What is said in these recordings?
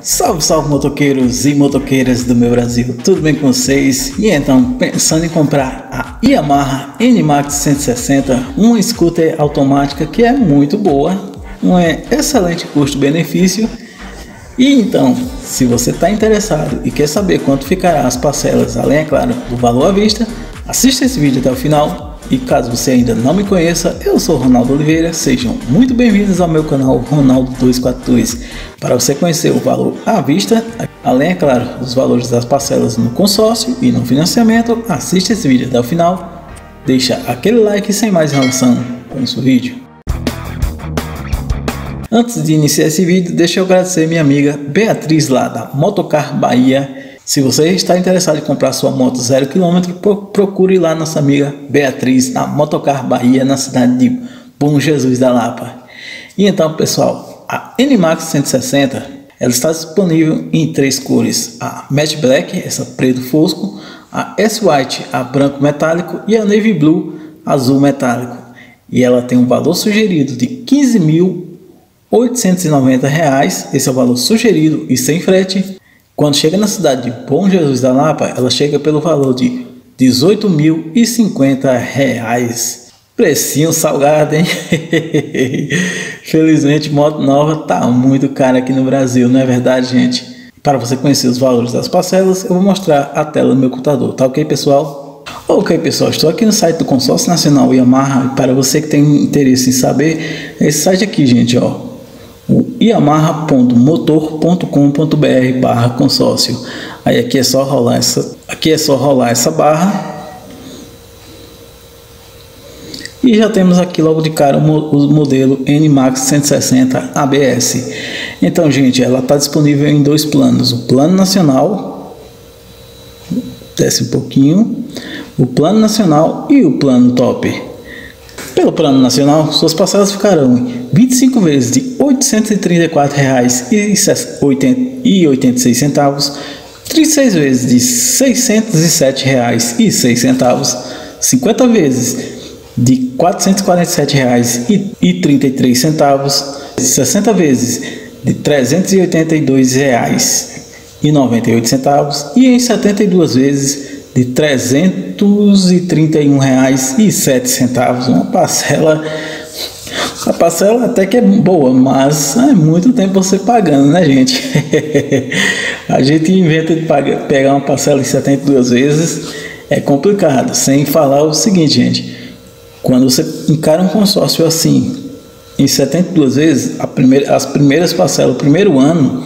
Salve, salve motoqueiros e motoqueiras do meu Brasil, tudo bem com vocês? E então, pensando em comprar a Yamaha NMAX 160, uma scooter automática que é muito boa, um excelente custo-benefício. E então, se você está interessado e quer saber quanto ficará as parcelas, além, é claro, do valor à vista, assista esse vídeo até o final e caso você ainda não me conheça, eu sou Ronaldo Oliveira, sejam muito bem-vindos ao meu canal Ronaldo 242. Para você conhecer o valor à vista, além, é claro, dos valores das parcelas no consórcio e no financiamento, assista esse vídeo até o final, deixa aquele like sem mais enrolação com o vídeo. Antes de iniciar esse vídeo, deixa eu agradecer minha amiga Beatriz lá da Motocar Bahia se você está interessado em comprar sua moto 0 km, procure lá nossa amiga Beatriz na Motocar Bahia, na cidade de Bom Jesus da Lapa. E então, pessoal, a NMAX 160 ela está disponível em três cores: a Matte Black, essa preto fosco, a S-White, a branco metálico e a Navy Blue, azul metálico. E ela tem um valor sugerido de R$ 15.890, esse é o valor sugerido e sem frete. Quando chega na cidade de Bom Jesus da Lapa, ela chega pelo valor de R$ 18.050. Precinho salgado, hein? Felizmente, moto nova tá muito cara aqui no Brasil, não é verdade, gente? Para você conhecer os valores das parcelas, eu vou mostrar a tela do meu computador, tá ok, pessoal? Ok, pessoal, estou aqui no site do Consórcio Nacional Yamaha. Para você que tem interesse em saber, esse site aqui, gente, ó, yamaha.motor.com.br barra consórcio. Aí aqui é só rolar essa, aqui é só rolar essa barra. E já temos aqui logo de cara o modelo NMAX 160 ABS. Então, gente, ela está disponível em dois planos: o plano nacional, desce um pouquinho, o plano nacional e o plano top. Pelo plano nacional, suas parcelas ficarão em 25 vezes de R$ 834,86, 36 vezes de R$ 607,06, 50 vezes de R$ 447,33, 60 vezes de R$ 382,98 e em 72 vezes de R$ 331,07, uma parcela a parcela até que é boa, mas é muito tempo você pagando, né, gente? a gente inventa de pagar, pegar uma parcela em 72 vezes, é complicado. Sem falar o seguinte, gente: quando você encara um consórcio assim, em 72 vezes, primeira, as primeiras parcelas, o primeiro ano,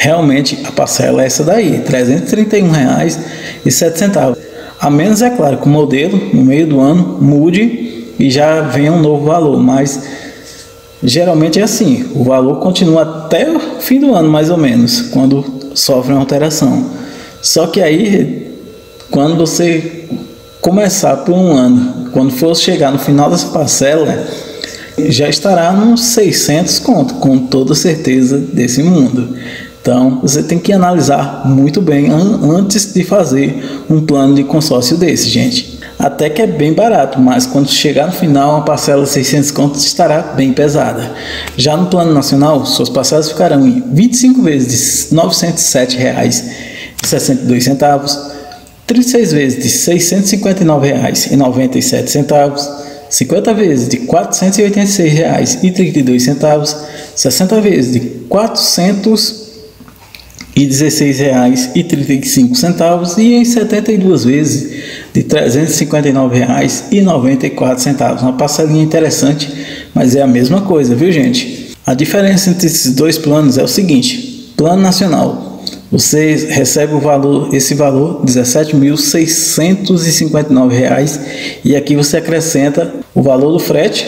realmente a parcela é essa daí, R$ 331,07. A menos, é claro, que o modelo no meio do ano mude e já venha um novo valor, mas geralmente é assim, o valor continua até o fim do ano, mais ou menos, quando sofre uma alteração. Só que aí, quando você começar por um ano, quando for chegar no final dessa parcela, já estará nos 600 conto, com toda certeza desse mundo. Então, você tem que analisar muito bem antes de fazer um plano de consórcio desse, gente. Até que é bem barato, mas quando chegar no final, uma parcela de 600 contos estará bem pesada. Já no plano nacional, suas parcelas ficarão em 25 vezes de R$ 907,62, 36 vezes de R$ 659,97, 50 vezes de R$ 486,32, 60 vezes de R$ 400 e R$ 16,35 e em 72 vezes de R$ 359,94. Uma parcelinha interessante, mas é a mesma coisa, viu gente? A diferença entre esses dois planos é o seguinte: plano nacional, você recebe o valor, esse valor, R$ 17.659 e aqui você acrescenta o valor do frete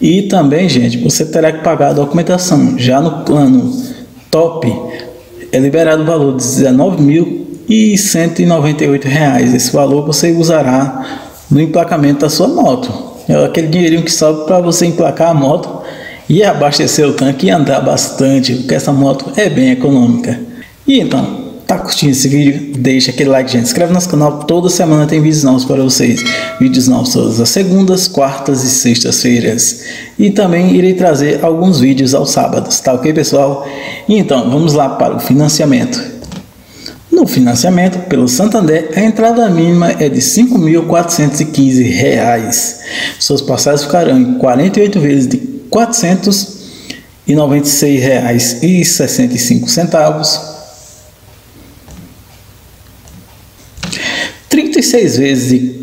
e também, gente, você terá que pagar a documentação. Já no plano top, é liberado o valor de R$ 19.198. Esse valor você usará no emplacamento da sua moto. É aquele dinheirinho que sobe para você emplacar a moto e abastecer o tanque e andar bastante, porque essa moto é bem econômica. E então, curtindo esse vídeo, deixa aquele like, gente. Inscreve no nosso canal, toda semana tem vídeos novos para vocês. Vídeos novos todas as segundas, quartas e sextas-feiras. E também irei trazer alguns vídeos aos sábados, tá ok, pessoal? Então, vamos lá para o financiamento. No financiamento pelo Santander, a entrada mínima é de R$ 5.415. Suas passagens ficarão em 48 vezes de R$ 496,65 36 vezes de R$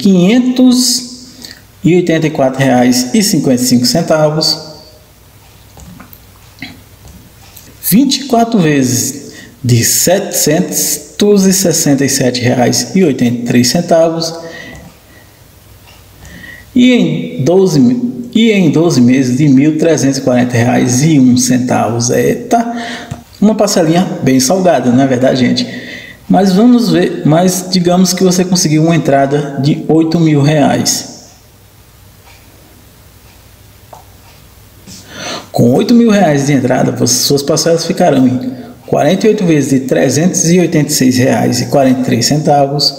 584,55, 24 vezes de R$ 767,83 e em 12 e em 12 meses de R$ 1.340,01. Eita, uma parcelinha bem salgada, não é verdade, gente? Mas vamos ver, mas digamos que você conseguiu uma entrada de 8 mil reais. Com 8 mil reais de entrada, suas parcelas ficarão em 48 vezes de R$ 386,43,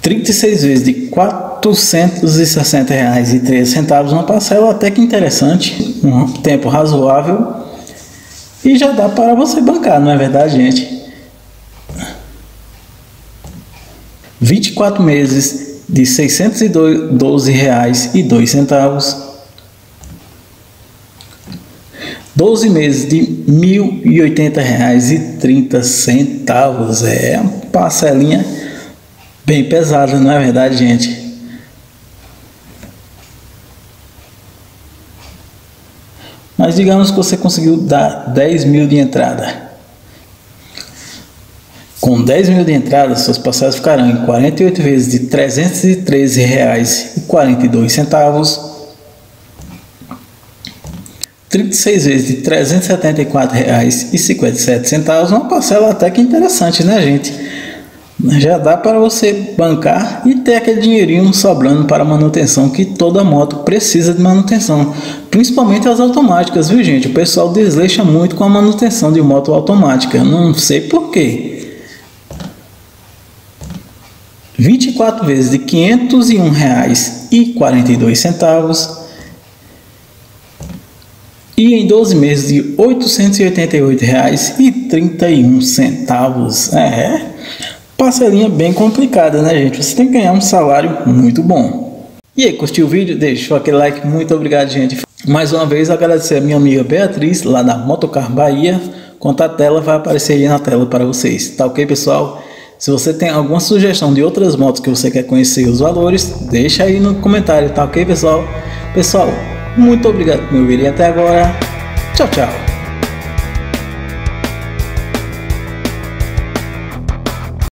36 vezes de R$ 460,03, uma parcela até que interessante, um tempo razoável e já dá para você bancar, não é verdade, gente? 24 meses de R$ 612,02. 12 meses de R$ 1.080,30. É uma parcelinha bem pesada, não é verdade, gente? Mas digamos que você conseguiu dar 10 mil de entrada. Com 10 mil de entrada, suas passagens ficarão em 48 vezes de R$ 313,42, 36 vezes de R$ 374,57, uma parcela até que interessante, né, gente? Já dá para você bancar e ter aquele dinheirinho sobrando para manutenção que toda moto precisa de manutenção, principalmente as automáticas, viu gente? O pessoal desleixa muito com a manutenção de moto automática, não sei porquê. 24 vezes de R$ 501,42 e em 12 meses de R$ 888,31. É, parcelinha bem complicada, né, gente? Você tem que ganhar um salário muito bom. E aí, curtiu o vídeo? Deixa aquele like. Muito obrigado, gente. Mais uma vez, agradecer a minha amiga Beatriz, lá da Motocar Bahia. Contato dela vai aparecer aí na tela para vocês. Tá ok, pessoal? Se você tem alguma sugestão de outras motos que você quer conhecer os valores, deixa aí no comentário, tá ok, pessoal? Pessoal, muito obrigado por me ouvirem até agora. Tchau, tchau.